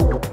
you.